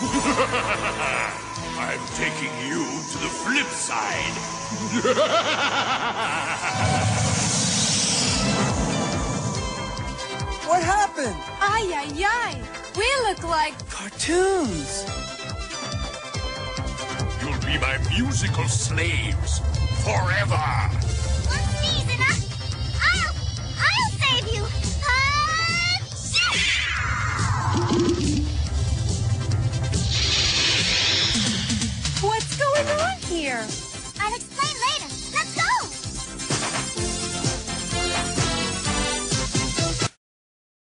I'm taking you to the flip side. What happened? Ay, ay, ay. We look like Cartoons. You'll be my musical slaves forever. Here? I'll explain